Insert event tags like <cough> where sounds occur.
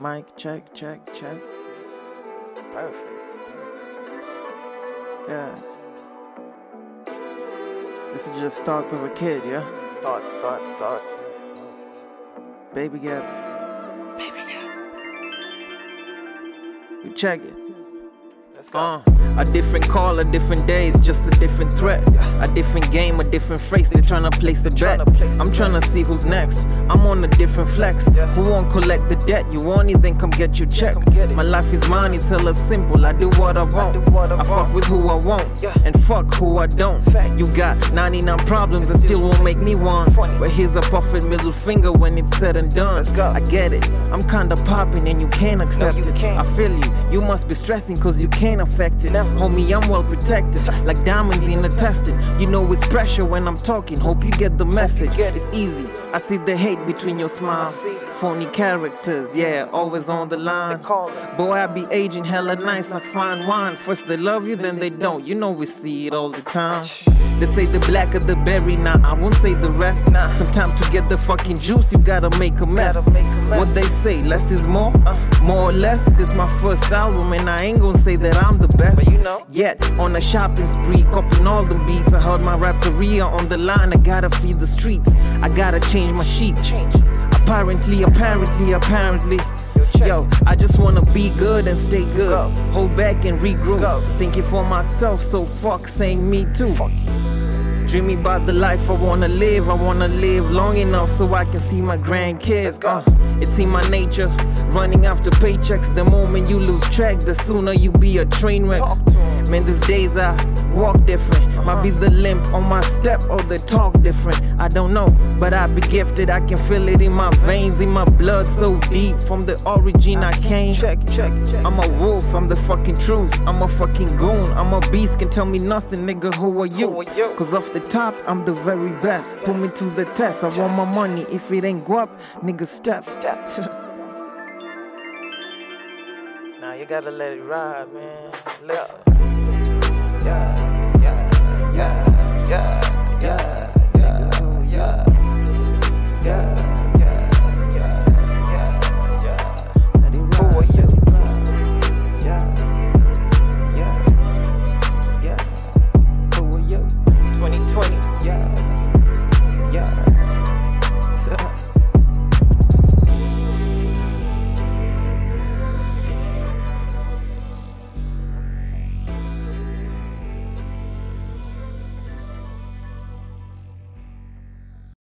Mic check, check, check. Perfect. Yeah. This is just thoughts of a Kidd, yeah? Thoughts, thoughts, thoughts. Baby Gap. Baby Gap. You check it. Let's go. Uh, a different call, a different day, it's just a different threat. A different game, a different phrase, they tryna place a bet. Tryna place a I'm bet. tryna see who's next. I'm on a different flex. Who won't collect the debt? You want it, then come get your check. come get it. My life is mine, it's hella simple. I do what I want. I fuck with who I want. And fuck who I don't. You got 99 problems and still won't make me one. But here's a perfect middle finger when it's said and done. I get it. I'm kinda popping and you can't accept it. I feel you. You must be stressing cause you can't affect it. Never. Homie, I'm well protected, like diamonds in a tested. You know it's pressure when I'm talking. Hope you get the message. get it. It's easy. I see the hate between your smiles. Phony characters, yeah, always on the line. Boy, I be aging hella nice like fine wine. First they love you, then they don't. You know we see it all the time. They say the black of the berry, nah, I won't say the rest. Nah. Sometimes to get the fucking juice, you gotta make a mess. Make a mess. What they say, less is more, uh. more or less. This my first album, and I ain't gonna say that I'm the best. But you know. Yet on a shopping spree, copying all them beats. I heard my rap career on the line. I gotta feed the streets. I gotta change my sheets. Change. Apparently, apparently, apparently. Check. Yo, I just wanna be good and stay good. Go. Hold back and regroup. Go. Thinking for myself, so fuck saying me too. Fuck you. Dreaming about the life I wanna live. I wanna live long enough so I can see my grandkids. Uh, it's in my nature, running after paychecks. The moment you lose track, the sooner you be a train wreck. Talk to 'em. Man, these days I walk different. Might be the limp on my step or the talk different. I don't know, but I be gifted. I can feel it in my veins, in my blood so deep. From the origin I came. Check, check, check. I'm a wolf, I'm the fucking truth. I'm a fucking goon, I'm a beast, can tell me nothing, nigga. Who are you? Who are you? Cause off the top, I'm the very best. Put me to the test. I want my money. If it ain't go up, nigga, step. Step. <laughs> Now you gotta let it ride, man. Listen. Yeah, yeah, yeah, yeah.